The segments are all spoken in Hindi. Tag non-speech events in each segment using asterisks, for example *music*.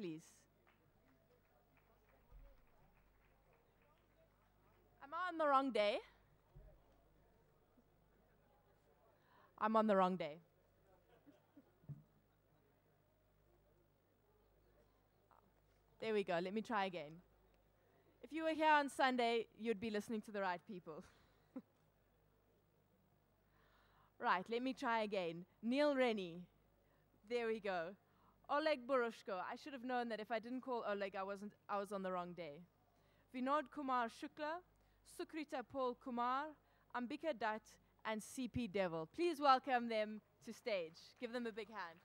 please. Am I on the wrong day? I'm on the wrong day. There we go. Let me try again. If you were here on Sunday, you'd be listening to the right people. *laughs* right, let me try again. Neil Rennie. There we go. Oleg Borushko. I should have known that if I didn't call Oleg, I, wasn't, I was on the wrong day. Vinod Kumar Shukla, Sukrita Paul Kumar, Ambika Dutt, and CP Devil. Please welcome them to stage. Give them a big hand.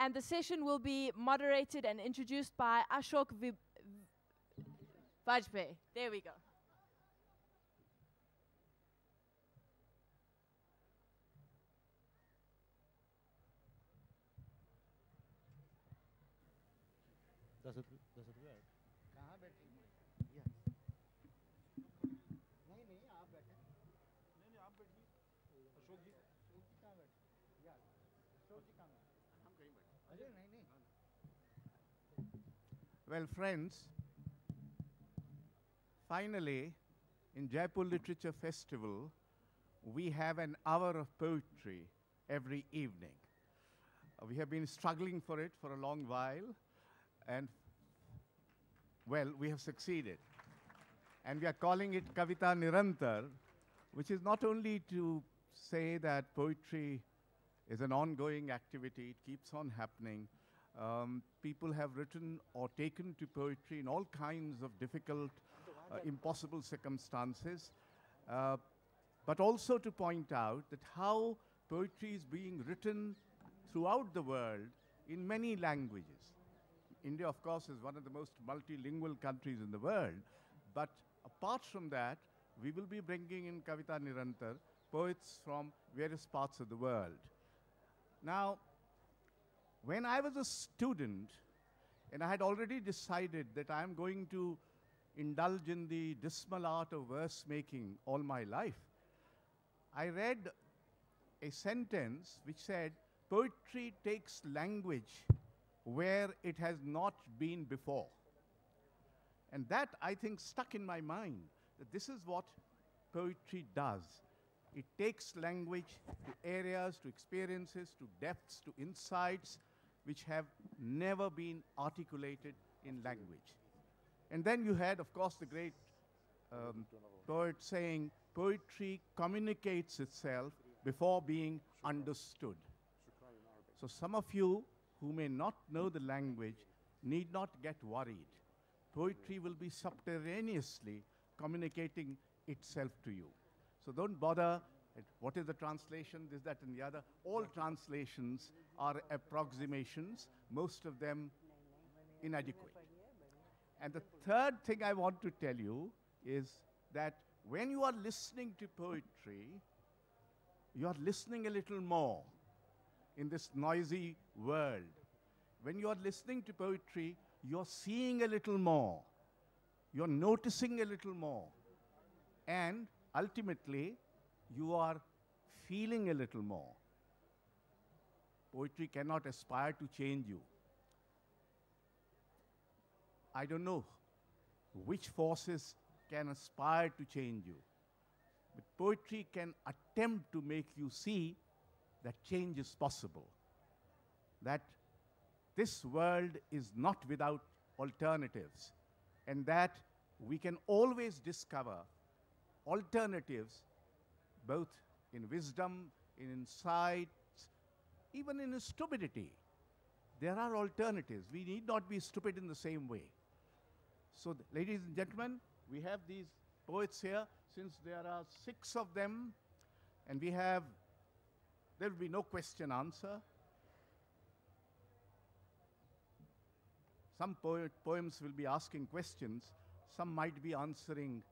and the session will be moderated and introduced by Ashok Vib Vajpayee. There we go. Does it, does it work? Well, friends, finally, in Jaipur Literature Festival, we have an hour of poetry every evening. Uh, we have been struggling for it for a long while, and well, we have succeeded. And we are calling it Kavita Nirantar, which is not only to say that poetry is an ongoing activity, it keeps on happening. Um, people have written or taken to poetry in all kinds of difficult, uh, impossible circumstances. Uh, but also to point out that how poetry is being written throughout the world in many languages. India, of course, is one of the most multilingual countries in the world. But apart from that, we will be bringing in Kavita Nirantar, poets from various parts of the world. Now, when I was a student, and I had already decided that I am going to indulge in the dismal art of verse making all my life, I read a sentence which said, Poetry takes language where it has not been before. And that, I think, stuck in my mind that this is what poetry does. It takes language to areas, to experiences, to depths, to insights which have never been articulated in language. And then you had, of course, the great um, poet saying, poetry communicates itself before being understood. So some of you who may not know the language need not get worried. Poetry will be subterraneously communicating itself to you. So don't bother. What is the translation? This, that, and the other. All translations are approximations, most of them inadequate. And the third thing I want to tell you is that when you are listening to poetry, you are listening a little more in this noisy world. When you are listening to poetry, you're seeing a little more, you're noticing a little more, and ultimately, you are feeling a little more. Poetry cannot aspire to change you. I don't know which forces can aspire to change you, but poetry can attempt to make you see that change is possible, that this world is not without alternatives, and that we can always discover alternatives both in wisdom, in insights, even in stupidity. There are alternatives. We need not be stupid in the same way. So, ladies and gentlemen, we have these poets here. Since there are six of them, And we have, there will be no question answer. Some poet, poems will be asking questions, some might be answering,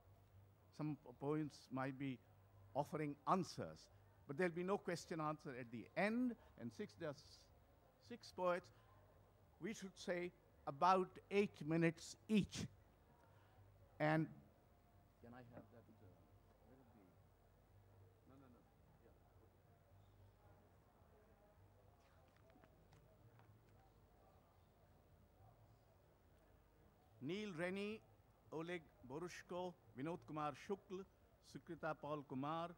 some po- poems might be offering answers. But there'll be no question answer at the end. And six, there's six poets. We should say about eight minutes each. And can I have that? Uh. Neil Rennie, Oleg Borushko, Vinod Kumar Shukl, Sukrita Paul Kumar,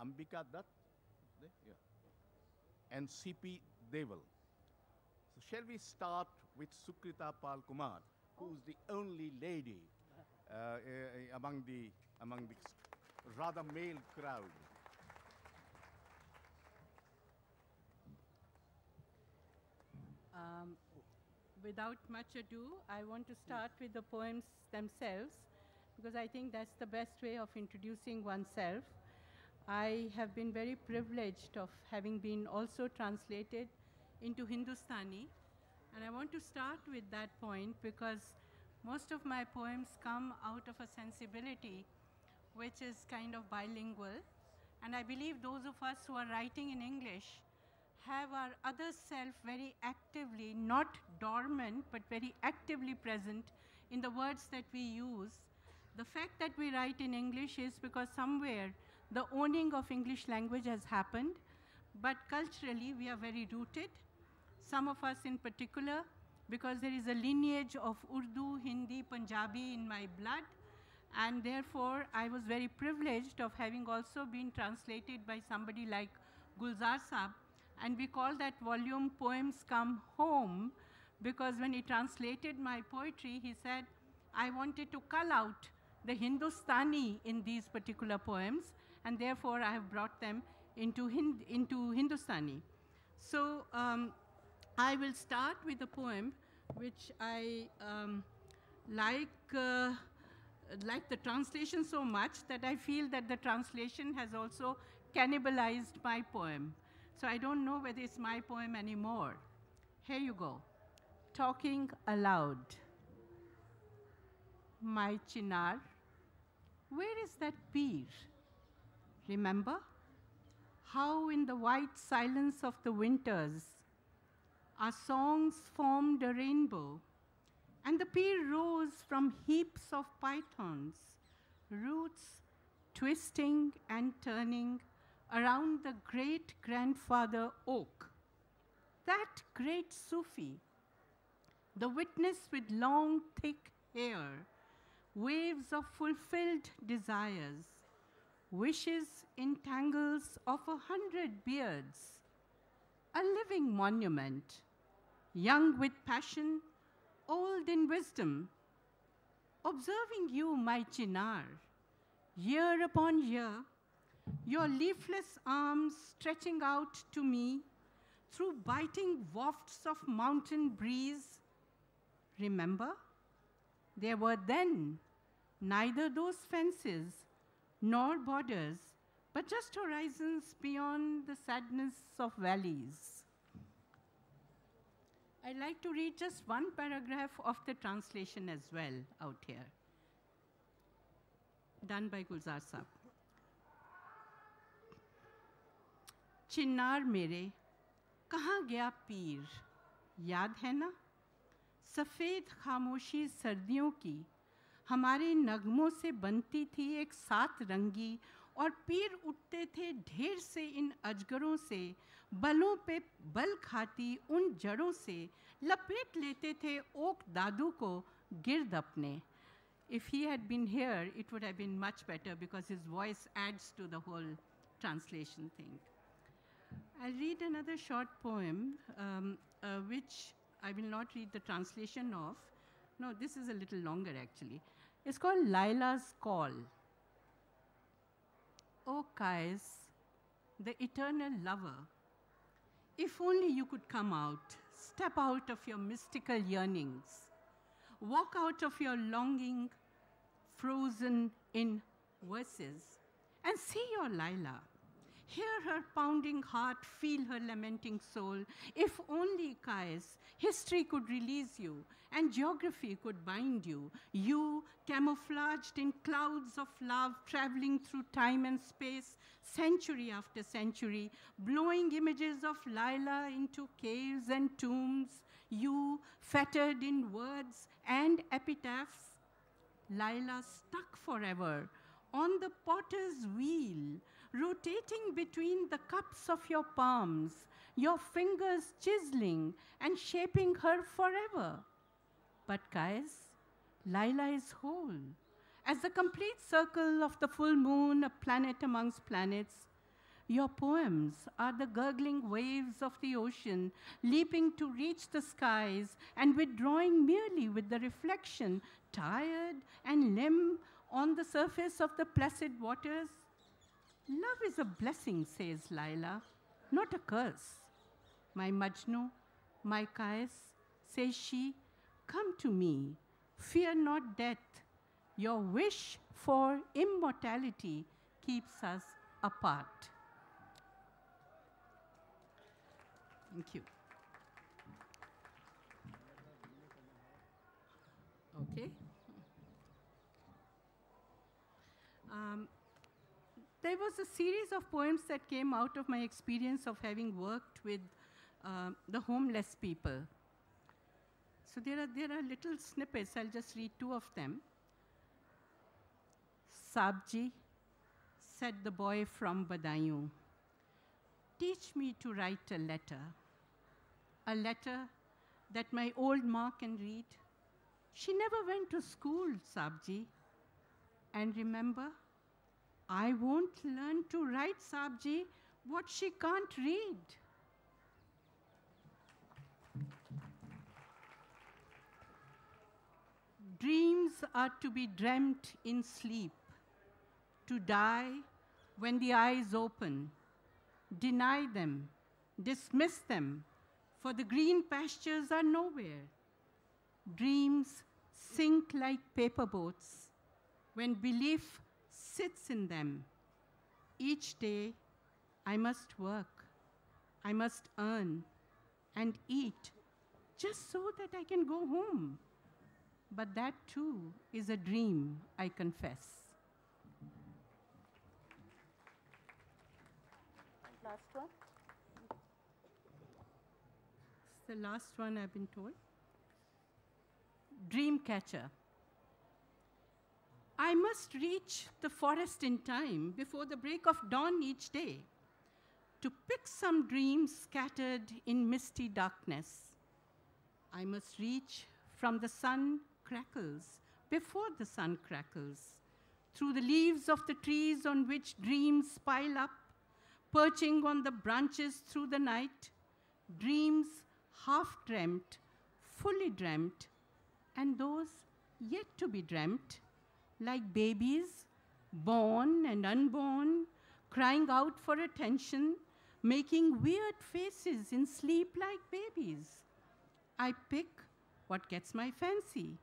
Ambika Dutt, yeah, and C.P. Deval. So shall we start with Sukrita Pal Kumar, who's the only lady uh, uh, among the among the rather male crowd? Um, without much ado, I want to start with the poems themselves because I think that's the best way of introducing oneself. I have been very privileged of having been also translated into Hindustani, and I want to start with that point because most of my poems come out of a sensibility which is kind of bilingual, and I believe those of us who are writing in English have our other self very actively, not dormant, but very actively present in the words that we use. The fact that we write in English is because somewhere the owning of English language has happened, but culturally we are very rooted. Some of us in particular, because there is a lineage of Urdu, Hindi, Punjabi in my blood, and therefore I was very privileged of having also been translated by somebody like Gulzar Saab, and we call that volume Poems Come Home because when he translated my poetry, he said, I wanted to cull out the Hindustani in these particular poems, and therefore I have brought them into, Hind- into Hindustani. So um, I will start with a poem which I um, like, uh, like the translation so much that I feel that the translation has also cannibalized my poem. So I don't know whether it's my poem anymore. Here you go. Talking aloud. My chinar, where is that peer? Remember how in the white silence of the winters our songs formed a rainbow, and the peer rose from heaps of pythons, roots twisting and turning around the great grandfather oak. That great Sufi, the witness with long, thick hair, waves of fulfilled desires, wishes in tangles of a hundred beards, a living monument, young with passion, old in wisdom, observing you, my chinar, year upon year, your leafless arms stretching out to me through biting wafts of mountain breeze. Remember, there were then neither those fences nor borders, but just horizons beyond the sadness of valleys. I'd like to read just one paragraph of the translation as well out here, done by Gulzar Saab. Chinnar मेरे कहाँ गया पीर याद है ना सफ़ेद खामोशी सर्दियों की हमारे नगमों से बनती थी एक सात रंगी और पीर उठते थे ढेर से इन अजगरों से, बलों पे बल खाती उन जड़ों से। लपेट लेते थे ओक दादू को गिरद अपने। If he had been here it would have been much better because his voice adds to the whole translation thing I read another short poem which I will not read the translation of no this is a little longer actually It's called Lila's Call. Oh, o Kais, the eternal lover, if only you could come out, step out of your mystical yearnings, walk out of your longing, frozen in verses, and see your Lila Hear her pounding heart, feel her lamenting soul. If only, Caius, history could release you and geography could bind you. You, camouflaged in clouds of love, traveling through time and space, century after century, blowing images of Lila into caves and tombs. You, fettered in words and epitaphs, Lila stuck forever on the potter's wheel, rotating between the cups of your palms, your fingers chiseling and shaping her forever. But guys, Lila is whole. As the complete circle of the full moon, a planet amongst planets, your poems are the gurgling waves of the ocean, leaping to reach the skies and withdrawing merely with the reflection, tired and limp on the surface of the placid waters. Love is a blessing, says Lila, not a curse. My Majnu, my Caius, says she, come to me, fear not death. Your wish for immortality keeps us apart. Thank you. Okay. Um, there was a series of poems that came out of my experience of having worked with uh, the homeless people. So there are, there are little snippets, I'll just read two of them. Sabji, said the boy from Badaयूं, teach me to write a letter, a letter that my old ma can read. She never went to school, Sabji. And remember, I won't learn to write, Sabji, what she can't read. Dreams are to be dreamt in sleep, to die when the eyes open. Deny them, dismiss them, for the green pastures are nowhere. Dreams sink like paper boats when belief sits in them. Each day, I must work, I must earn and eat just so that I can go home. But that too is a dream, I confess. Last one. It's the last one I've been told. Dream catcher. I must reach the forest in time before the break of dawn each day to pick some dreams scattered in misty darkness. I must reach from the sun crackles before the sun crackles, through the leaves of the trees on which dreams pile up, perching on the branches through the night, dreams half dreamt, fully dreamt, and those yet to be dreamt, like babies, born and unborn, crying out for attention, making weird faces in sleep like babies. I pick what gets my fancy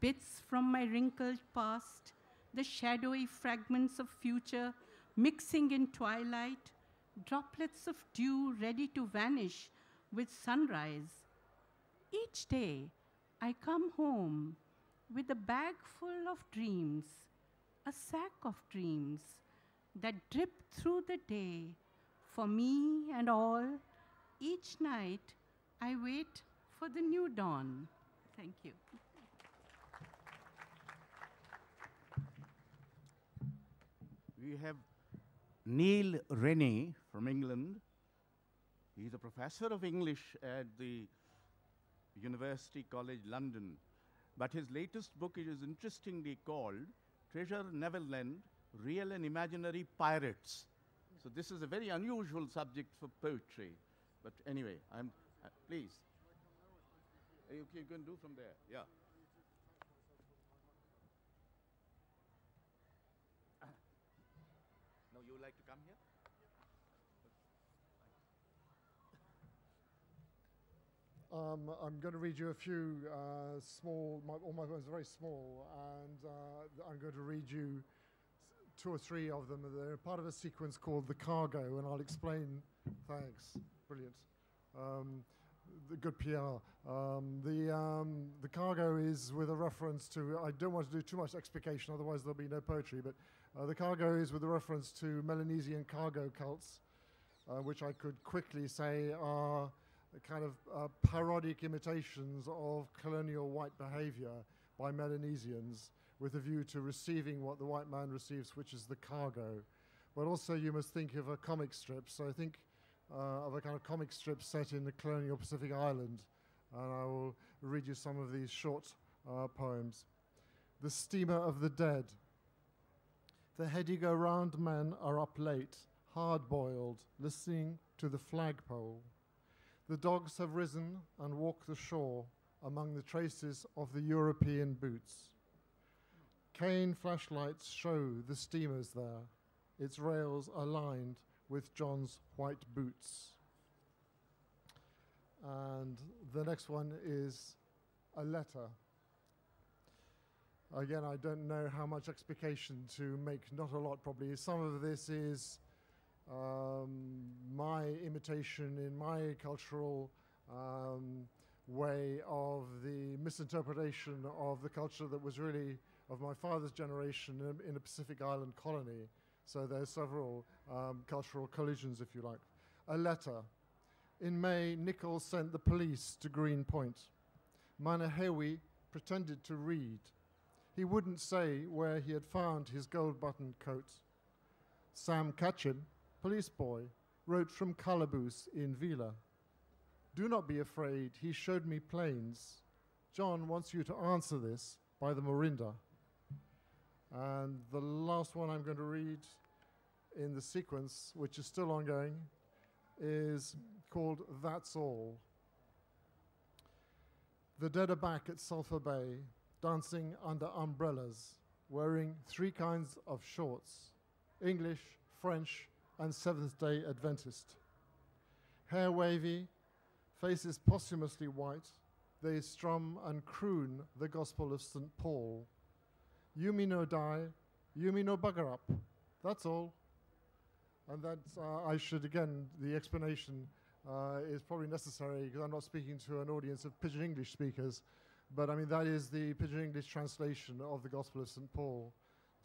bits from my wrinkled past, the shadowy fragments of future mixing in twilight, droplets of dew ready to vanish with sunrise. Each day, I come home with a bag full of dreams, a sack of dreams that drip through the day for me and all. Each night, I wait for the new dawn. Thank you. We have Neil Rennie from England. He's a professor of English at the University College London. But his latest book is interestingly called Treasure Neverland Real and Imaginary Pirates. So, this is a very unusual subject for poetry. But anyway, I'm, uh, please. You, can do from there, yeah. No, you would like to come here? Um, I'm going to read you a few uh, small, my, all my poems are very small, and uh, I'm going to read you two or three of them. They're part of a sequence called The Cargo, and I'll explain. Thanks. Brilliant. Um, the good PR. Um, the, um, the cargo is with a reference to, I don't want to do too much explication, otherwise there'll be no poetry, but uh, the cargo is with a reference to Melanesian cargo cults, uh, which I could quickly say are kind of uh, parodic imitations of colonial white behavior by Melanesians with a view to receiving what the white man receives, which is the cargo. But also, you must think of a comic strip. So I think uh, of a kind of comic strip set in the colonial Pacific Island. And I will read you some of these short uh, poems. The Steamer of the Dead. The heady-go round men are up late, hard boiled, listening to the flagpole. The dogs have risen and walk the shore among the traces of the European boots. Cane flashlights show the steamers there, its rails are lined with John's white boots. And the next one is a letter. Again, I don't know how much explication to make, not a lot probably. Some of this is um, my imitation in my cultural um, way of the misinterpretation of the culture that was really of my father's generation in, in a Pacific Island colony. So there's several um, cultural collisions, if you like. A letter. In May, Nichols sent the police to Green Point. Manahewi pretended to read. He wouldn't say where he had found his gold-buttoned coat. Sam Catchin, police boy, wrote from Calaboose in Vila. Do not be afraid, he showed me planes. John wants you to answer this by the Morinda. And the last one I'm going to read in the sequence, which is still ongoing, is called That's All. The dead are back at Sulphur Bay, dancing under umbrellas, wearing three kinds of shorts English, French, and Seventh day Adventist. Hair wavy, faces posthumously white, they strum and croon the Gospel of St. Paul. You Yumi no die, You Yumi no bugger up. That's all. And that uh, I should, again, the explanation uh, is probably necessary because I'm not speaking to an audience of Pidgin English speakers. But I mean, that is the Pidgin English translation of the Gospel of St. Paul.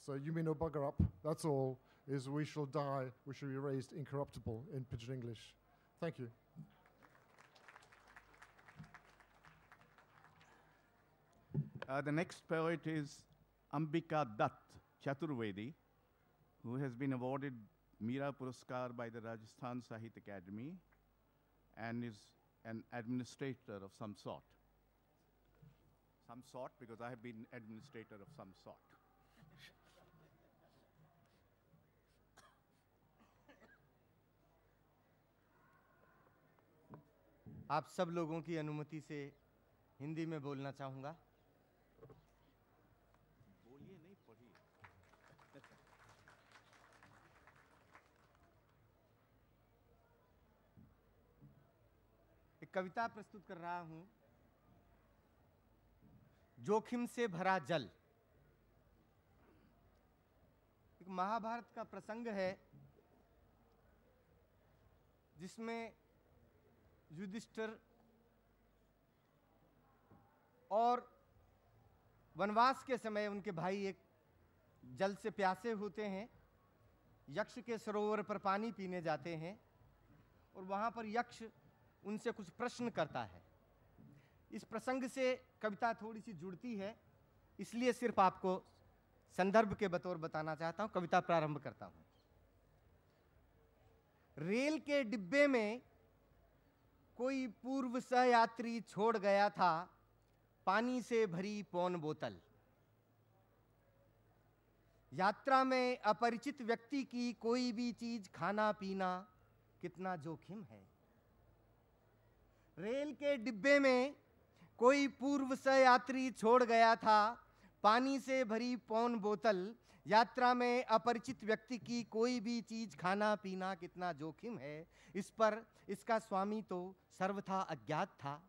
So, you mean no bugger up, that's all, is we shall die, we shall be raised incorruptible in Pidgin English. Thank you. Uh, the next poet is Ambika Dutt Chaturvedi, who has been awarded Mira Puraskar by the Rajasthan Sahit Academy and is an administrator of some sort. Some sort, because I have been administrator of some sort. आप सब लोगों की अनुमति से हिंदी में बोलना चाहूँगा। बोलिए नहीं पढ़िए। एक कविता प्रस्तुत कर रहा हूँ। जोखिम से भरा जल। एक महाभारत का प्रसंग है जिसमें युधिष्ठिर और वनवास के समय उनके भाई एक जल से प्यासे होते हैं, यक्ष के सरोवर पर पानी पीने जाते हैं और वहाँ पर यक्ष उनसे कुछ प्रश्न करता है। इस प्रसंग से कविता थोड़ी सी जुड़ती है, इसलिए सिर्फ़ आपको संदर्भ के बतौर बताना चाहता हूँ, कविता प्रारंभ करता हूँ। रेल के डिब्बे में कोई पूर्व सहयात्री छोड़ गया था, पानी से भरी पौन बोतल। यात्रा में अपरिचित व्यक्ति की कोई भी चीज़ खाना पीना कितना जोखिम है। रेल के डिब्बे में कोई पूर्व सहयात्री छोड़ गया था, पानी से भरी पौन बोतल यात्रा में अपरिचित व्यक्ति की कोई भी चीज़ खाना, पीना कितना जोखिम है, इस पर इसका स्वामी तो सर्वथा अज्ञात था।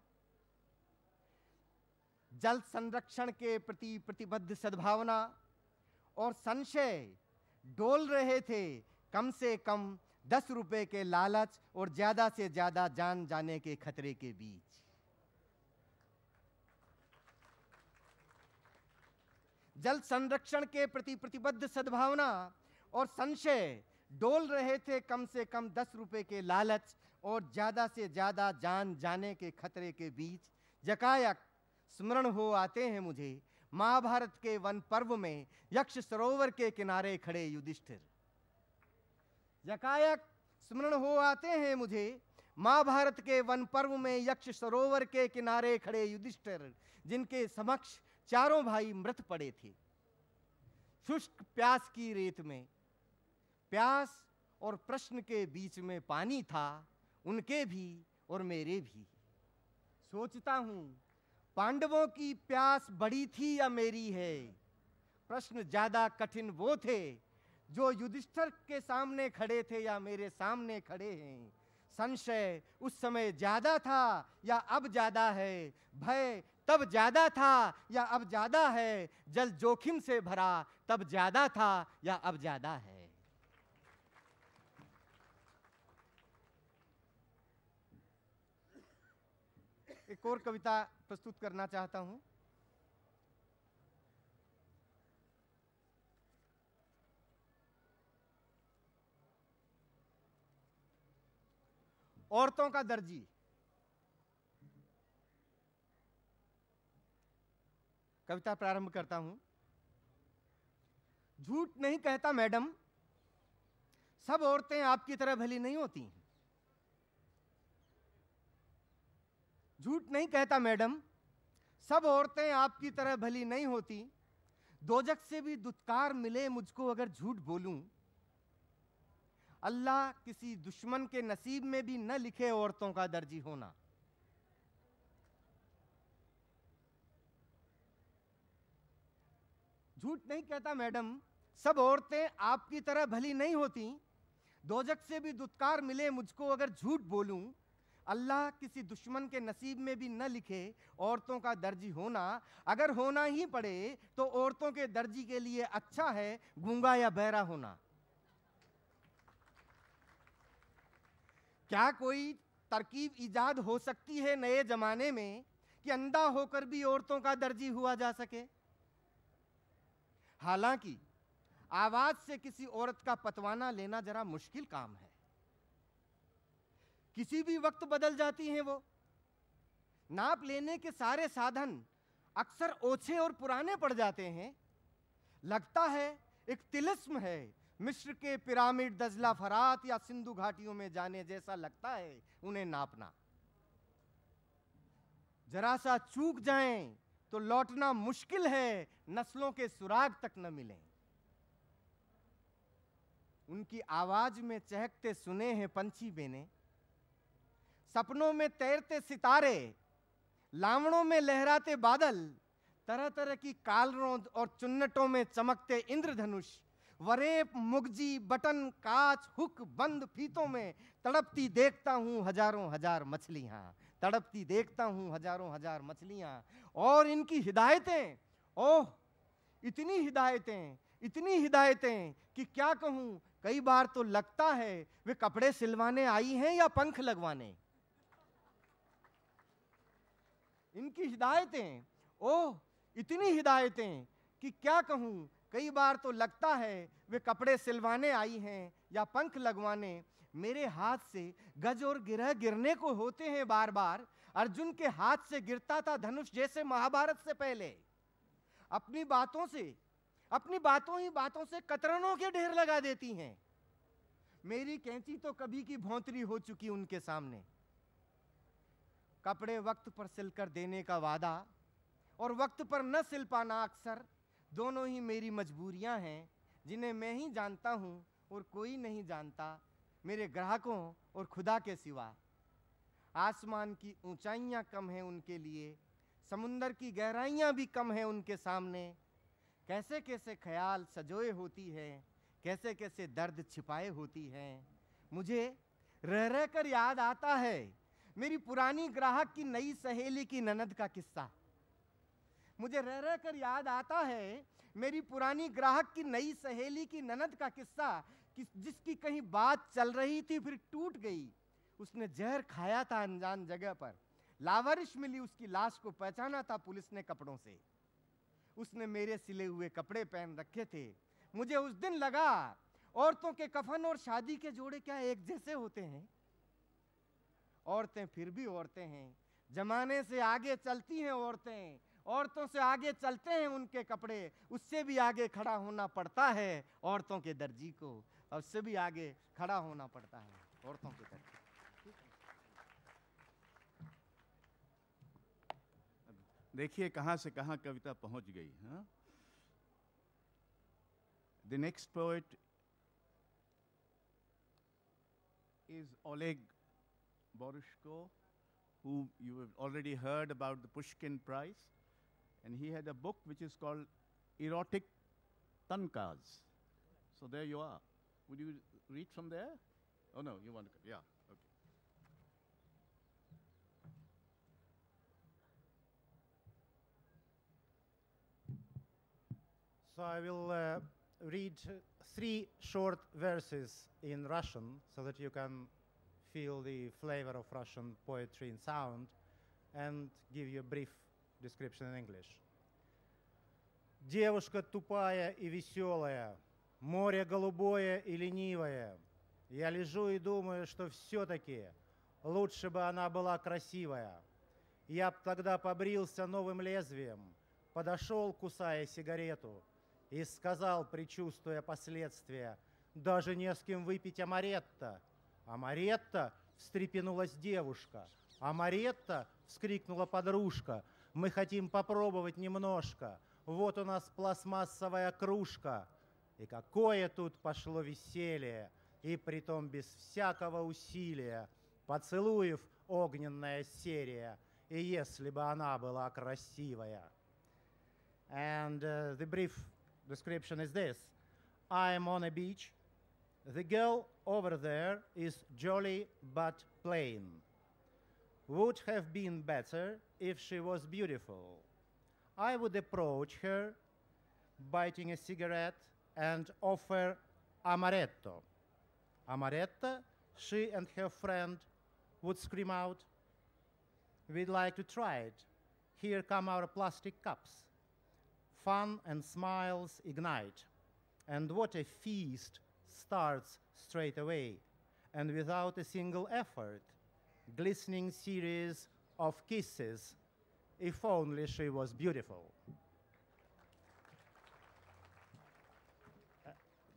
जल संरक्षण के प्रति प्रतिबद्ध सद्भावना और संशय डोल रहे थे, कम से कम दस रुपए के लालच और ज़्यादा से ज़्यादा जान जाने के खतरे के बीच। जल संरक्षण के प्रति प्रतिबद्ध सद्भावना और संशय डोल रहे थे कम से कम दस रुपए के लालच और ज़्यादा से ज़्यादा जान जाने के खतरे के बीच जकायक स्मरण हो आते हैं मुझे। महाभारत के वन पर्व में यक्ष सरोवर के किनारे खड़े युधिष्ठिर। जकायक स्मरण हो आते हैं मुझे। महाभारत के वन पर्व में यक्ष सरोवर के किनारे खड़े युधिष्ठिर, जिनके समक्ष चारों भाई मृत पड़े थे। शुष्क प्यास की रेत में, प्यास और प्रश्न के बीच में पानी था, उनके भी और मेरे भी। सोचता हूँ, पांडवों की प्यास बड़ी थी या मेरी है? प्रश्न ज़्यादा कठिन वो थे, जो युधिष्ठर के सामने खड़े थे या मेरे सामने खड़े हैं। संशय उस समय ज़्यादा था या अब ज़्यादा है? भय तब ज़्यादा था या अब ज़्यादा है? जल जोखिम से भरा, तब ज़्यादा था या अब ज़्यादा है? एक और कविता प्रस्तुत करना चाहता हूँ। औरतों का दर्जी। कविता प्रारंभ करता हूँ। झूठ नहीं कहता मैडम, सब औरतें आपकी तरह भली नहीं होती झूठ नहीं कहता मैडम, सब औरतें आपकी तरह भली नहीं होती। दोजक से भी दुत्कार मिले मुझको अगर झूठ बोलूँ। अल्लाह किसी दुश्मन के नसीब में भी न लिखे औरतों का दर्जी होना। झूठ नहीं कहता मैडम। सब औरतें आपकी तरह भली नहीं होती। दोजक से भी दुत्कार मिले मुझको अगर झूठ बोलूँ। अल्लाह किसी दुश्मन के नसीब में भी न लिखे औरतों का दर्जी होना। अगर होना ही पड़े तो औरतों के दर्जी के लिए अच्छा है गूँगा या बहरा होना। क्या कोई तरकीब ईजाद हो सकती है नए जमाने में कि अंधा होकर भी औरतों का दर्जी हुआ जा सके? हालाँकि, आवाज़ से किसी औरत का पतवाना लेना जरा मुश्किल काम है। किसी भी वक्त बदल जाती हैं वो। नाप लेने के सारे साधन अक्सर ओछे और पुराने पड़ जाते हैं। लगता है एक तिलस्म है, मिस्र के पिरामिड, दजला फरात या सिंधु घाटियों में जाने जैसा लगता है उन्हें नापना। जरा सा चूक जाएँ तो लौटना मुश्किल है, नस्लों के सुराग तक न मिलें। उनकी आवाज़ में चहकते सुने हैं पंछी बेने। सपनों में तैरते सितारे, लावणों में लहराते बादल तरह तरह की कालरों और चुन्नटों में चमकते इंद्रधनुष, वरेप, मुगजी, बटन, काच, हुक, बंद फीतों में तड़पती देखता हूँ हज़ारों हज़ार मछलियाँ। तड़पती, देखता हूँ हज़ारों हज़ार मछलियाँ और इनकी हिदायतें। ओह, इतनी हिदायतें इतनी हिदायतें कि क्या कहूँ, कई बार तो लगता है वे कपड़े सिलवाने आई हैं या पंख लगवाने। इनकी हिदायतें, ओह, इतनी हिदायतें कि क्या कहूँ, कई बार तो लगता है वे कपड़े सिलवाने आई हैं या पंख लगवाने। मेरे हाथ से गज और गिरह गिरने को होते हैं बार बार अर्जुन के हाथ से गिरता था धनुष जैसे महाभारत से पहले। अपनी बातों से, अपनी बातों ही बातों से कतरनों के ढेर लगा देती हैं। मेरी कैंची तो कभी की भौंतरी हो चुकी उनके सामने। कपड़े वक्त पर सिलकर देने का वादा और वक्त पर न सिल पाना अक्सर दोनों ही मेरी मजबूरियाँ हैं, जिन्हें मैं ही जानता हूँ और कोई नहीं जानता मेरे ग्राहकों और खुदा के सिवा। आसमान की ऊंचाइयाँ कम हैं उनके लिए, समुंदर की गहराइयाँ भी कम हैं उनके सामने। कैसे कैसे ख्याल सजोए होती है, कैसे कैसे दर्द छिपाए होती है। मुझे रह रह कर याद आता है मेरी पुरानी ग्राहक की नई सहेली की ननद का किस्सा। मुझे रह रह कर याद आता है मेरी पुरानी ग्राहक की नई सहेली की ननद का किस्सा कि जिसकी कहीं बात चल रही थी, फिर टूट गई। उसने जहर खाया था अनजान जगह पर। लावारिश मिली उसकी लाश को पहचाना था पुलिस ने कपड़ों से। उसने मेरे सिले हुए कपड़े पहन रखे थे। मुझे उस दिन लगा, औरतों के कफन और शादी के जोड़े क्या एक जैसे होते हैं? औरतें फिर भी औरतें हैं। जमाने से आगे चलती हैं औरतें। औरतों से आगे चलते हैं उनके कपड़े। उससे भी आगे खड़ा होना पड़ता है औरतों के दर्जी को। अब से भी आगे खड़ा होना पड़ता है औरतों के तरफ़ देखिए कहाँ से कहाँ कविता पहुँच गई हाँ? The next poet is Oleg Borishko who you already heard about the Pushkin prize and he has a book which is called erotic tankas so there you are Would you read from there? Oh no, you want to, yeah, okay. So I will uh, read uh, three short verses in Russian so that you can feel the flavor of Russian poetry in sound and give you a brief description in English. Девушка тупая и веселая, море голубое и ленивое. Я лежу и думаю, что все-таки лучше бы она была красивая. Я б тогда побрился новым лезвием, подошел, кусая сигарету, и сказал, предчувствуя последствия, даже не с кем выпить амаретто. Амаретто встрепенулась девушка. Амаретто вскрикнула подружка. Мы хотим попробовать немножко. Вот у нас пластмассовая кружка. И какое тут пошло веселье, и притом без всякого усилия. Поцелуев огненная серия, и если бы она была красивая. And uh, the brief description is this I'm on a beach. The girl over there is jolly but plain. Would have been better if she was beautiful. I would approach her, biting a cigarette, and offer amaretto. Amaretto, she and her friend would scream out, We'd like to try it. Here come our plastic cups fun and smiles ignite. And what a feast starts straight away, and without a single effort. Glistening series of kisses, if only she was beautiful. Uh,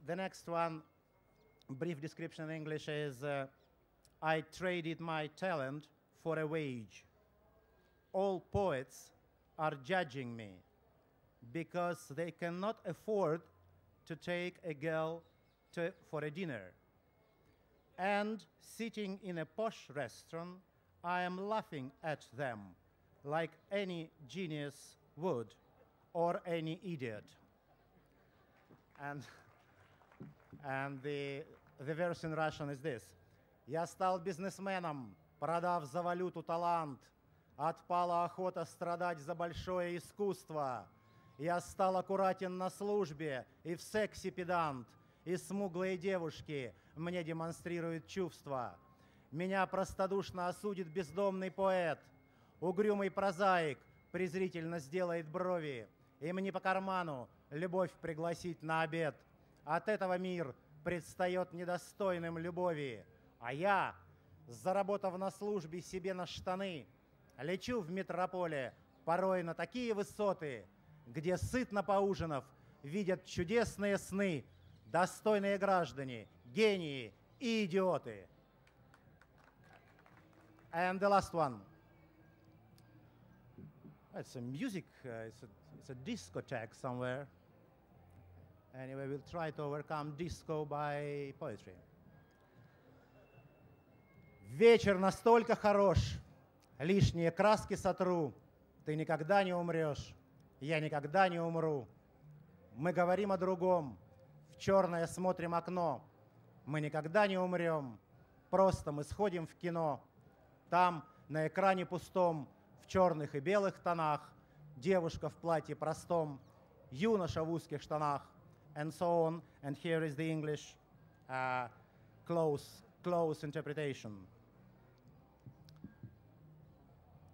the next one, brief description in English is uh, I traded my talent for a wage. All poets are judging me because they cannot afford to take a girl to, for a dinner. And sitting in a posh restaurant, I am laughing at them like any genius would or any idiot. And, *laughs* and the, the verse in Russian is this. Я стал бизнесменом, продав за валюту талант. Отпала охота страдать за большое искусство. Я стал аккуратен на службе и в сексе педант, и смуглые девушки мне демонстрируют чувства. Меня простодушно осудит бездомный поэт, угрюмый прозаик презрительно сделает брови, и мне по карману любовь пригласить на обед. От этого мир предстает недостойным любови, а я, заработав на службе себе на штаны, лечу в метрополе порой на такие высоты – где сытно поужинав, видят чудесные сны, достойные граждане, гении и идиоты. And the last one. It's a music, uh, it's, a, it's a discotheque somewhere. Anyway, we'll try to overcome disco by poetry. Вечер настолько хорош, лишние краски сотру, ты никогда не умрешь. я никогда не умру. Мы говорим о другом, в черное смотрим окно. Мы никогда не умрем, просто мы сходим в кино. Там, на экране пустом, в черных и белых тонах, девушка в платье простом юноша в узких штанах, and so on. And here is the English uh, close, close interpretation.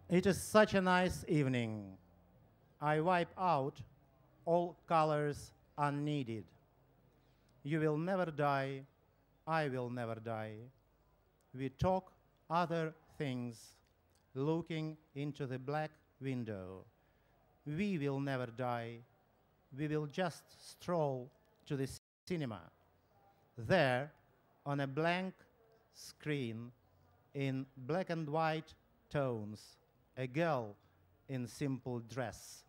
It is such a nice evening. I wipe out all colors unneeded. You will never die. I will never die. We talk other things, looking into the black window. We will never die. We will just stroll to the cinema. There, on a blank screen, in black and white tones, a girl in simple dress,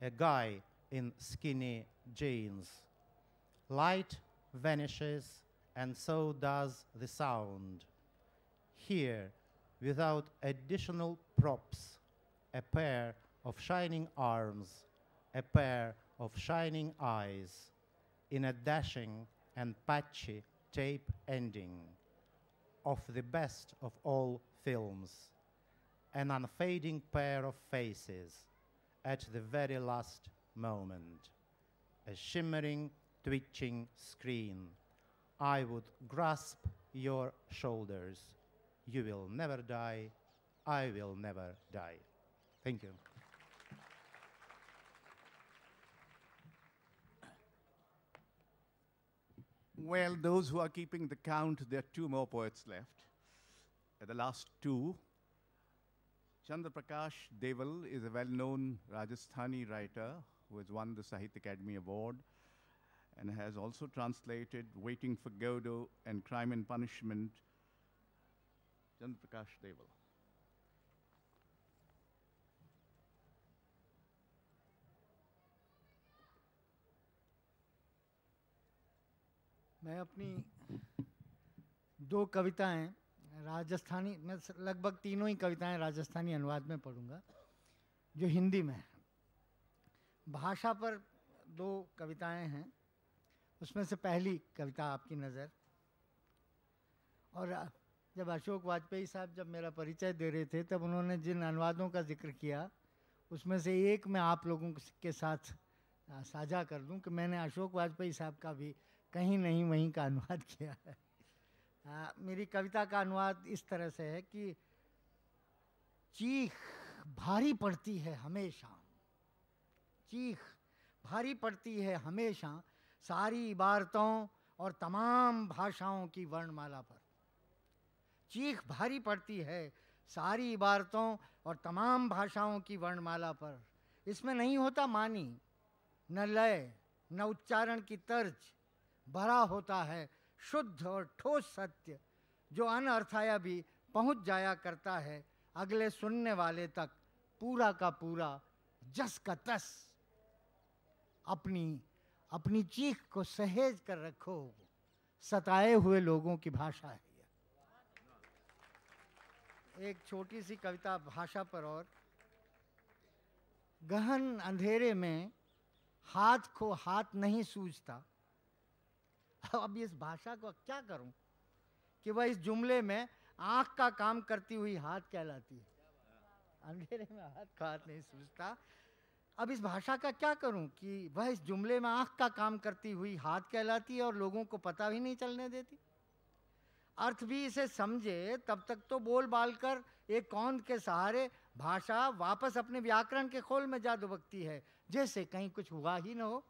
a guy in skinny jeans. Light vanishes, and so does the sound. Here, without additional props, a pair of shining arms, a pair of shining eyes, in a dashing and patchy tape ending of the best of all films, an unfading pair of faces at the very last moment, a shimmering, twitching screen. I would grasp your shoulders. You will never die. I will never die. Thank you. Well, those who are keeping the count, there are two more poets left. Uh, the last two. Chandra Prakash Deval is a well known Rajasthani writer who has won the Sahitya Academy Award and has also translated Waiting for Godot and Crime and Punishment. Chandra Prakash Deval. मैं अपनी दो कविताएँ राजस्थानी, मैं लगभग तीनों ही कविताएँ राजस्थानी अनुवाद में पढ़ूँगा, जो हिंदी में है। भाषा पर दो कविताएँ हैं, उसमें से पहली कविता आपकी नज़र, और जब अशोक वाजपेयी साहब जब मेरा परिचय दे रहे थे, तब उन्होंने जिन अनुवादों का ज़िक्र किया, उसमें से एक मैं आप लोगों के साथ साझा कर दूँ कि मैंने अशोक वाजपेयी साहब का भी कहीं नहीं वहीं का अनुवाद *laughs* किया है। आ, मेरी कविता का अनुवाद इस तरह से है कि चीख भारी पड़ती है हमेशा। चीख भारी पड़ती है हमेशा सारी इबारतों और तमाम भाषाओं की वर्णमाला पर। चीख भारी पड़ती है सारी इबारतों और तमाम भाषाओं की वर्णमाला पर। इसमें नहीं होता मानी न लय न उच्चारण की तर्ज भरा होता है, शुद्ध और ठोस सत्य, जो अनअर्थाया भी पहुँच जाया करता है, अगले सुनने वाले तक पूरा का पूरा, जस का तस। अपनी अपनी चीख को सहेज कर रखो। सताए हुए लोगों की भाषा है एक छोटी सी कविता भाषा पर और। गहन अंधेरे में हाथ को हाथ नहीं सूझता *laughs* अब इस भाषा को क्या करूँ? कि वह इस जुमले में आँख का काम करती हुई हाथ कहलाती है। अंधेरे में हाथ का हाथ नहीं सूझता। अब इस भाषा का क्या करूँ कि वह इस जुमले में आँख का काम करती हुई हाथ कहलाती है और लोगों को पता भी नहीं चलने देती। अर्थ भी इसे समझे, तब तक तो बोल बाल कर एक कौन के सहारे भाषा वापस अपने व्याकरण के खोल में जा दुबकती है, जैसे कहीं कुछ हुआ ही ना हो।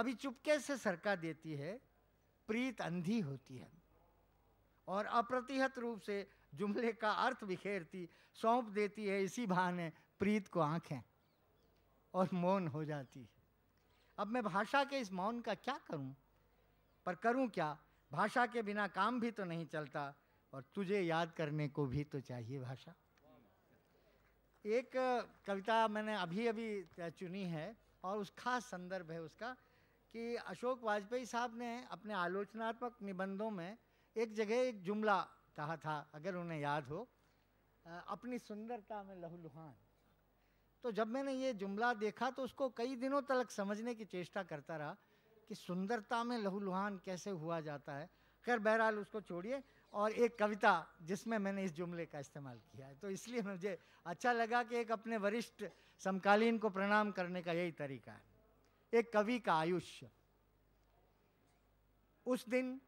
कभी चुपके से सरका देती है? प्रीत अंधी होती है। और अप्रतिहत रूप से जुमले का अर्थ बिखेरती, सौंप देती है, इसी बहाने प्रीत को आँखें और मौन हो जाती है। अब मैं भाषा के इस मौन का क्या करूँ? पर करूँ क्या? भाषा के बिना काम भी तो नहीं चलता और तुझे याद करने को भी तो चाहिए भाषा। एक कविता मैंने अभी अभी चुनी है और उस खास संदर्भ है उसका। कि अशोक वाजपेयी साहब ने अपने आलोचनात्मक निबंधों में एक जगह एक जुमला कहा था, अगर उन्हें याद हो अपनी सुंदरता में लहूलुहान तो जब मैंने ये जुमला देखा तो उसको कई दिनों तक समझने की चेष्टा करता रहा कि सुंदरता में लहूलुहान कैसे हुआ जाता है। खैर, बहरहाल उसको छोड़िए, और एक कविता जिसमें मैंने इस जुमले का इस्तेमाल किया है। तो इसलिए मुझे अच्छा लगा कि एक अपने वरिष्ठ समकालीन को प्रणाम करने का यही तरीका है। एक कवि का आयुष्य। उस दिन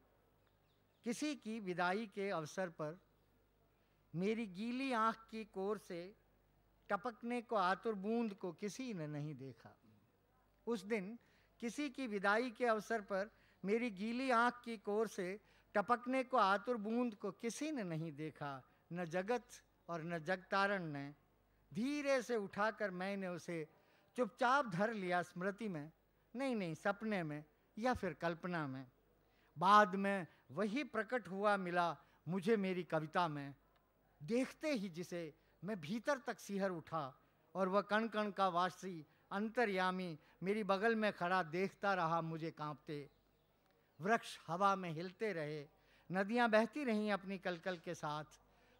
किसी की विदाई के अवसर पर मेरी गीली आँख की कोर से टपकने को, आतुर बूंद को किसी ने नहीं देखा। उस दिन किसी की विदाई के अवसर पर मेरी गीली आँख की कोर से टपकने को, आतुर बूंद को किसी ने नहीं देखा। न जगत और न जगतारण ने धीरे से उठाकर मैंने उसे चुपचाप धर लिया स्मृति में, नहीं नहीं, सपने में या फिर कल्पना में। बाद में वही प्रकट हुआ मिला मुझे मेरी कविता में। देखते ही जिसे मैं भीतर तक सिहर उठा और वह कण कण का वासी अंतर्यामी मेरी बगल में खड़ा देखता रहा मुझे कांपते। वृक्ष हवा में हिलते रहे, नदियाँ बहती रहीं अपनी कलकल के साथ,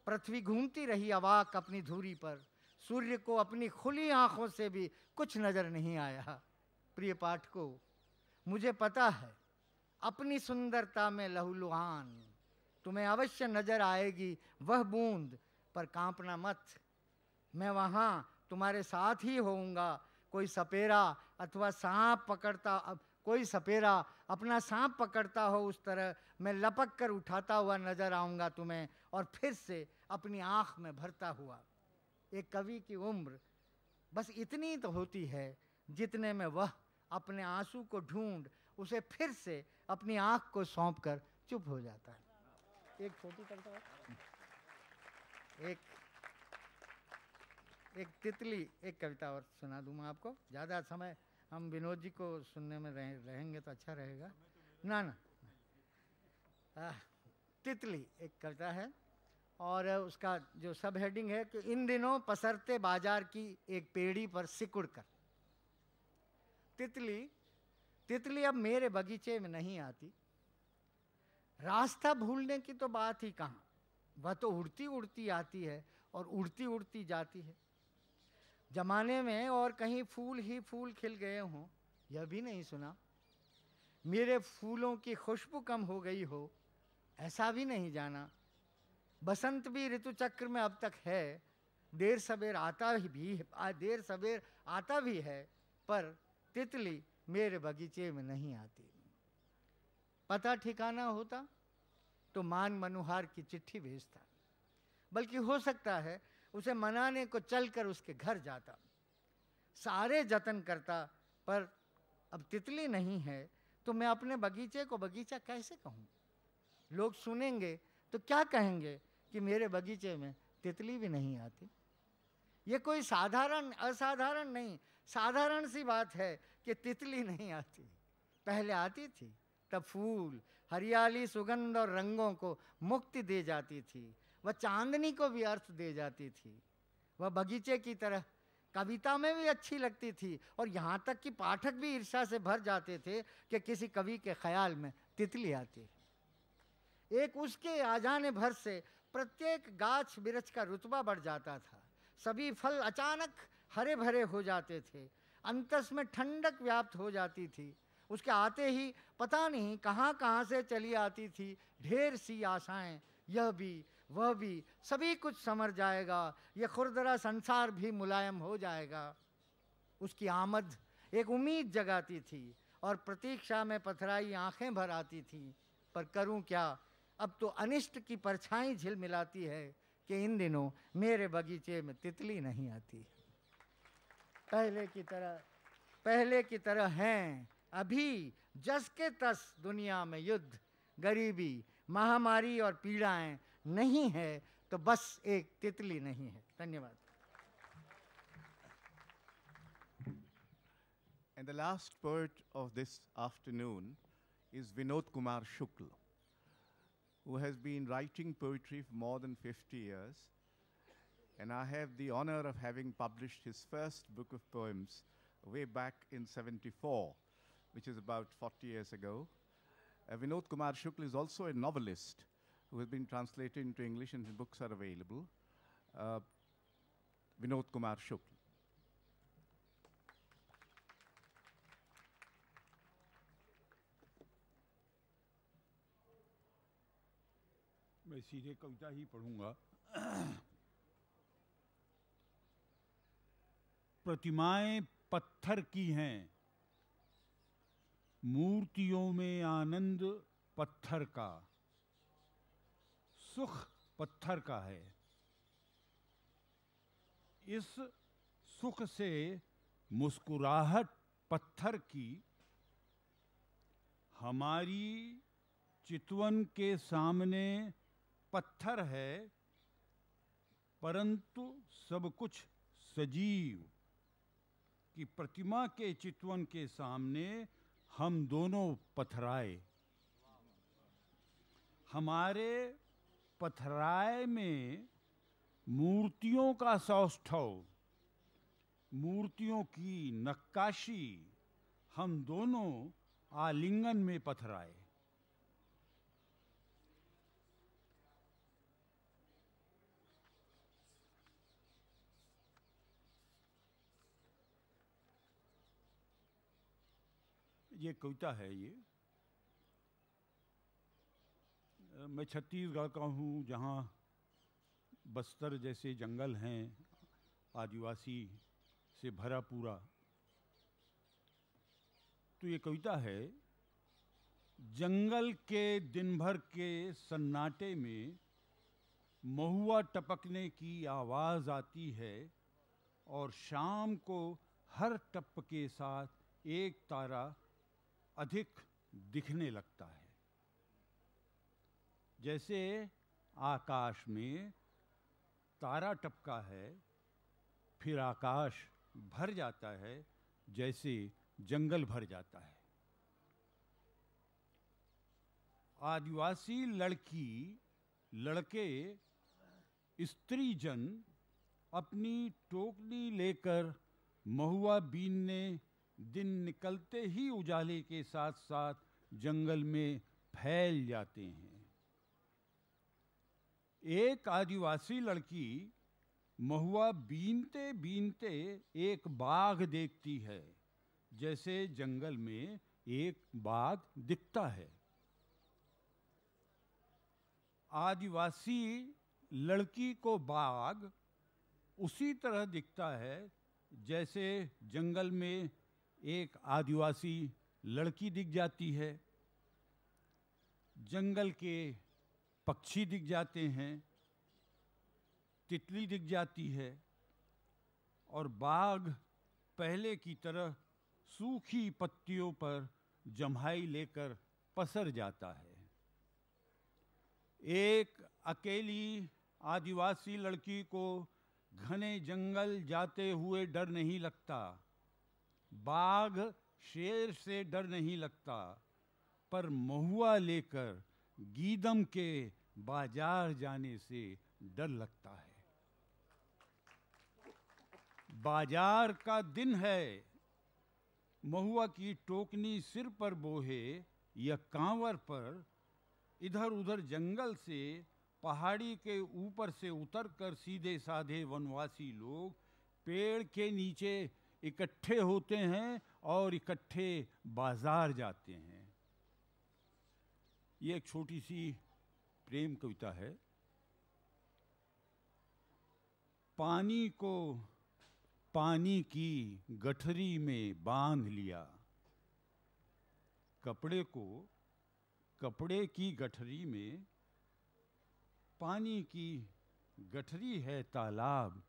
पृथ्वी घूमती रही अवाक अपनी धूरी पर। सूर्य को अपनी खुली आँखों से भी कुछ नज़र नहीं आया। प्रिय पाठ को मुझे पता है, अपनी सुंदरता में लहूलुहान, तुम्हें अवश्य नज़र आएगी वह बूंद, पर कांपना मत। मैं वहाँ तुम्हारे साथ ही होऊँगा, कोई सपेरा अथवा सांप पकड़ता, कोई सपेरा अपना सांप पकड़ता हो उस तरह, मैं लपक कर उठाता हुआ नज़र आऊँगा तुम्हें और फिर से अपनी आँख में भरता हुआ। एक कवि की उम्र बस इतनी तो होती है जितने में वह अपने आँसू को ढूंढ उसे फिर से अपनी आँख को सौंप कर चुप हो जाता है। एक छोटी कविता एक एक तितली एक कविता और सुना दूँ मैं आपको। ज़्यादा समय हम विनोद जी को सुनने में रह, रहेंगे तो अच्छा रहेगा। ना ना आ, तितली एक कविता है। और उसका जो सब हेडिंग है कि इन दिनों पसरते बाज़ार की एक पेड़ी पर सिकुड़ कर। तितली तितली अब मेरे बगीचे में नहीं आती। रास्ता भूलने की तो बात ही कहाँ? वह तो उड़ती उड़ती आती है और उड़ती उड़ती जाती है। जमाने में और कहीं फूल ही फूल खिल गए हों, यह भी नहीं सुना। मेरे फूलों की खुशबू कम हो गई हो, ऐसा भी नहीं जाना। बसंत भी ऋतु चक्र में अब तक है, देर सवेर आता ही भी देर सवेर आता भी है, पर तितली मेरे बगीचे में नहीं आती। पता ठिकाना होता तो मान मनुहार की चिट्ठी भेजता, बल्कि हो सकता है उसे मनाने को चलकर उसके घर जाता। सारे जतन करता, पर अब तितली नहीं है तो मैं अपने बगीचे को बगीचा कैसे कहूँ? लोग सुनेंगे तो क्या कहेंगे? कि मेरे बगीचे में तितली भी नहीं आती। ये कोई साधारण, असाधारण नहीं, साधारण सी बात है कि तितली नहीं आती। पहले आती थी, तब फूल, हरियाली, सुगंध और रंगों को मुक्ति दे जाती थी, वह चांदनी को भी अर्थ दे जाती थी। वह बगीचे की तरह कविता में भी अच्छी लगती थी और यहाँ तक कि पाठक भी ईर्षा से भर जाते थे कि किसी कवि के ख्याल में तितली आती। एक उसके आ जाने भर से प्रत्येक गाछ बिरछ का रुतबा बढ़ जाता था। सभी फल अचानक हरे भरे हो जाते थे। अंतस में ठंडक व्याप्त हो जाती थी। उसके आते ही पता नहीं कहाँ कहाँ से चली आती थी। ढेर सी आशाएँ, यह भी, वह भी, सभी कुछ समर जाएगा। यह खुरदरा संसार भी मुलायम हो जाएगा। उसकी आमद एक उम्मीद जगाती थी और प्रतीक्षा में पथराई आँखें भर आती थी। पर करूँ क्या? अब तो अनिष्ट की परछाई झिल मिलाती है कि इन दिनों मेरे बगीचे में तितली नहीं आती। पहले की तरह पहले की तरह हैं। अभी जस के तस दुनिया में युद्ध गरीबी महामारी और पीड़ाएँ नहीं है तो बस एक तितली नहीं है। धन्यवाद। And the last poet of this afternoon is Vinod Kumar Shukla, who has been writing poetry for more than 50 years. And I have the honor of having published his first book of poems way back in 74, which is about 40 years ago. Uh, Vinod Kumar Shukla is also a novelist who has been translated into English and his books are available. Uh, Vinod Kumar Shukla. मैं सीधे कविता ही पढ़ूँगा। प्रतिमाएँ पत्थर की हैं। मूर्तियों में आनंद पत्थर का। सुख पत्थर का है। इस सुख से मुस्कुराहट पत्थर की। हमारी चितवन के सामने पत्थर है, परंतु सब कुछ सजीव। की प्रतिमा के चितवन के सामने हम दोनों पथराए। हमारे पथराए में मूर्तियों का सौष्ठव, मूर्तियों की नक्काशी हम दोनों आलिंगन में पथराए। ये कविता है ये। मैं छत्तीसगढ़ का हूँ, जहाँ बस्तर जैसे जंगल हैं, आदिवासी से भरा पूरा। तो ये कविता है, जंगल के दिन भर के सन्नाटे में महुआ टपकने की आवाज़ आती है और शाम को हर टप के साथ एक तारा अधिक दिखने लगता है। जैसे आकाश में तारा टपका है, फिर आकाश भर जाता है, जैसे जंगल भर जाता है। आदिवासी लड़की, लड़के स्त्री जन अपनी टोकनी लेकर महुआ बीनने दिन निकलते ही उजाले के साथ साथ जंगल में फैल जाते हैं। एक आदिवासी लड़की महुआ बीनते बीनते एक बाघ देखती है, जैसे जंगल में एक बाघ दिखता है। आदिवासी लड़की को बाघ उसी तरह दिखता है, जैसे जंगल में एक आदिवासी लड़की दिख जाती है, जंगल के पक्षी दिख जाते हैं, तितली दिख जाती है और बाघ पहले की तरह सूखी पत्तियों पर जम्हाई लेकर पसर जाता है। एक अकेली आदिवासी लड़की को घने जंगल जाते हुए डर नहीं लगता। बाघ शेर से डर नहीं लगता, पर महुआ लेकर गीदम के बाज़ार जाने से डर लगता है। बाज़ार का दिन है, महुआ की टोकनी सिर पर बोहे या कांवर पर इधर उधर जंगल से, पहाड़ी के ऊपर से उतरकर सीधे साधे वनवासी लोग पेड़ के नीचे इकट्ठे होते हैं और इकट्ठे बाज़ार जाते हैं। ये एक छोटी सी प्रेम कविता है। पानी को पानी की गठरी में बाँध लिया। कपड़े को कपड़े की गठरी में पानी की गठरी है तालाब,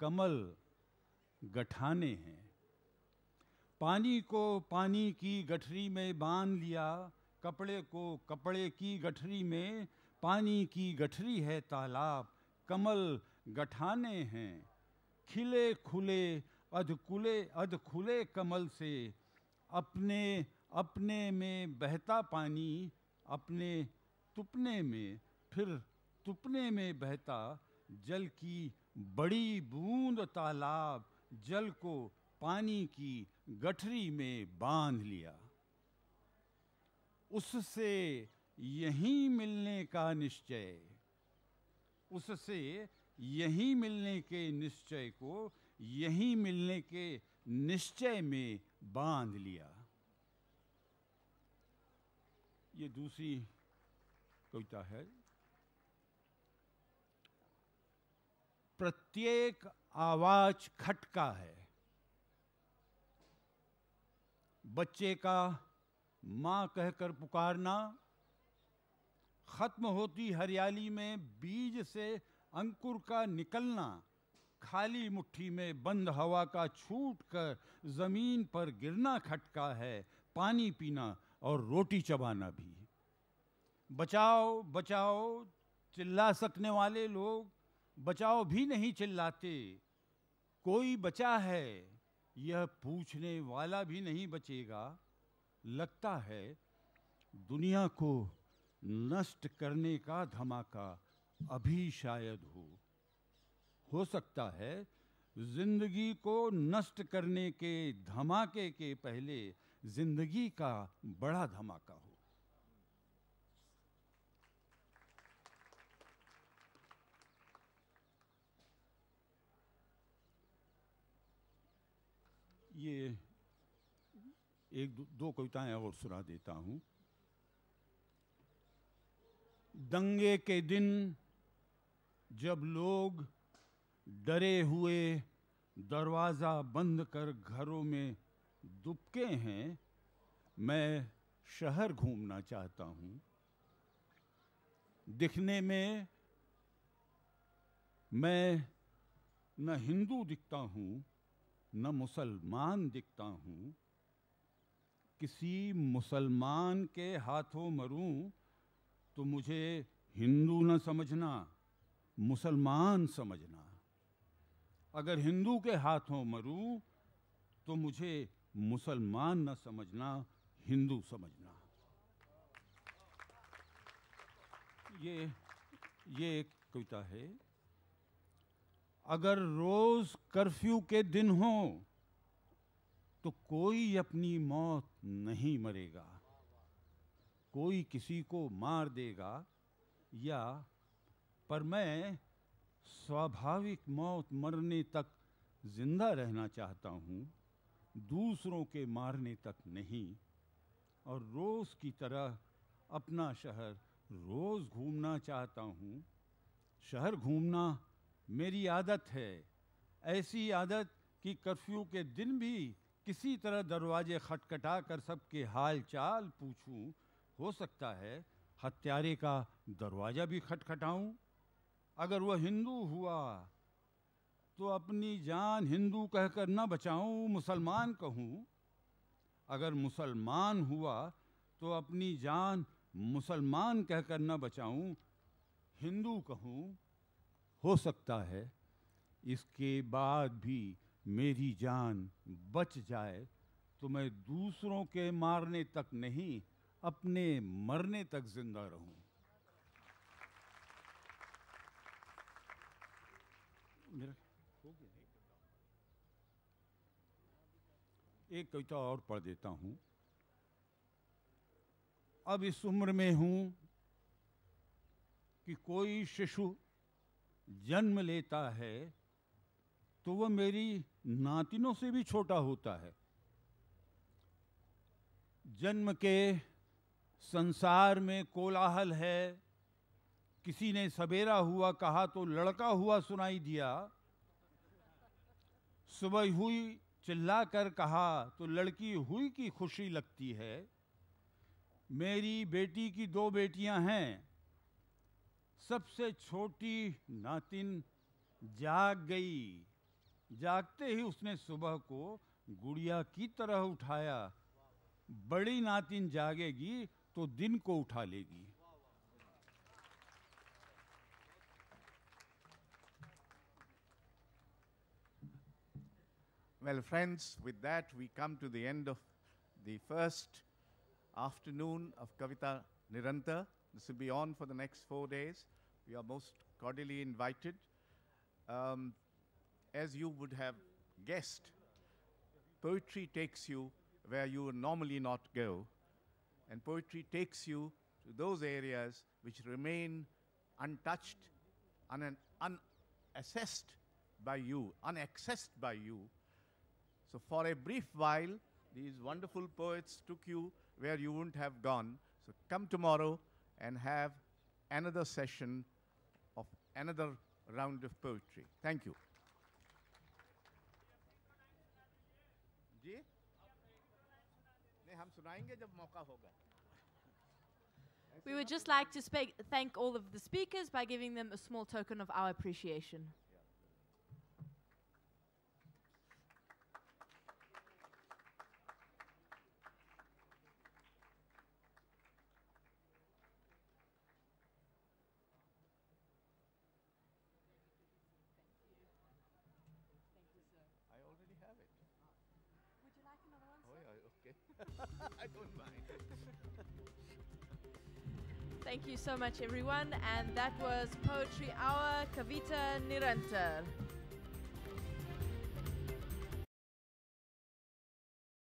कमल गठाने हैं। पानी को पानी की गठरी में बाँध लिया, कपड़े को कपड़े की गठरी में पानी की गठरी है तालाब, कमल गठाने हैं। खिले खुले अधकुले अधखुले कमल से अपने अपने में बहता पानी, अपने तुपने में, फिर तुपने में बहता जल की बड़ी बूंद तालाब जल को पानी की गठरी में बाँध लिया। उससे यहीं मिलने का निश्चय, उससे यहीं मिलने के निश्चय को यहीं मिलने के निश्चय में बाँध लिया। ये दूसरी कविता है। प्रत्येक आवाज़ खटका है। बच्चे का माँ कहकर पुकारना, खत्म होती हरियाली में बीज से अंकुर का निकलना, खाली मुट्ठी में बंद हवा का छूट कर ज़मीन पर गिरना खटका है, पानी पीना और रोटी चबाना भी। बचाओ बचाओ, चिल्ला सकने वाले लोग बचाओ भी नहीं चिल्लाते। कोई बचा है, यह पूछने वाला भी नहीं बचेगा। लगता है, दुनिया को नष्ट करने का धमाका अभी शायद हो। हो सकता है, ज़िंदगी को नष्ट करने के धमाके के पहले ज़िंदगी का बड़ा धमाका हो। ये एक दो, कविताएँ और सुना देता हूँ। दंगे के दिन जब लोग डरे हुए दरवाज़ा बंद कर घरों में दुबके हैं मैं शहर घूमना चाहता हूँ। दिखने में मैं न हिंदू दिखता हूँ न मुसलमान दिखता हूँ। किसी मुसलमान के हाथों मरूं तो मुझे हिंदू न समझना, मुसलमान समझना। अगर हिंदू के हाथों मरूं तो मुझे मुसलमान न समझना, हिंदू समझना। ये ये एक कविता है। अगर रोज कर्फ्यू के दिन हो तो कोई अपनी मौत नहीं मरेगा। कोई किसी को मार देगा या, पर मैं स्वाभाविक मौत मरने तक ज़िंदा रहना चाहता हूँ, दूसरों के मारने तक नहीं, और रोज़ की तरह अपना शहर रोज़ घूमना चाहता हूँ। शहर घूमना मेरी आदत है। ऐसी आदत कि कर्फ्यू के दिन भी किसी तरह दरवाजे खटखटा कर सबके हाल चाल पूछूँ, हो सकता है हत्यारे का दरवाज़ा भी खटखटाऊं। अगर वह हिंदू हुआ तो अपनी जान हिंदू कहकर न बचाऊं, मुसलमान कहूँ। अगर मुसलमान हुआ तो अपनी जान मुसलमान कहकर न बचाऊं, हिंदू कहूँ। हो सकता है इसके बाद भी मेरी जान बच जाए तो मैं दूसरों के मारने तक नहीं, अपने मरने तक ज़िंदा रहूँ। एक कविता और पढ़ देता हूँ। अब इस उम्र में हूँ कि कोई शिशु जन्म लेता है तो वह मेरी नातिनों से भी छोटा होता है। जन्म के संसार में कोलाहल है। किसी ने सवेरा हुआ कहा तो लड़का हुआ सुनाई दिया। सुबह हुई चिल्ला कर कहा तो लड़की हुई की खुशी लगती है। मेरी बेटी की दो बेटियाँ हैं। सबसे छोटी नातिन जाग गई। जागते ही उसने सुबह को गुड़िया की तरह उठाया। बड़ी नातिन जागेगी तो दिन को उठा लेगी। Well friends with that we come to the end of the first afternoon of Kavita Nirantar this be on for the next four days We are most cordially invited. Um, as you would have guessed, poetry takes you where you would normally not go, and poetry takes you to those areas which remain untouched, un- unassessed by you, unaccessed by you. So, for a brief while, these wonderful poets took you where you wouldn't have gone. So, come tomorrow and have another session another round of poetry. Thank you. जी नहीं हम सुनाएंगे जब मौका होगा We would just like to speak, thank all of the speakers by giving them a small token of our appreciation. Much, everyone. And that was Poetry Hour, Kavita Nirantar.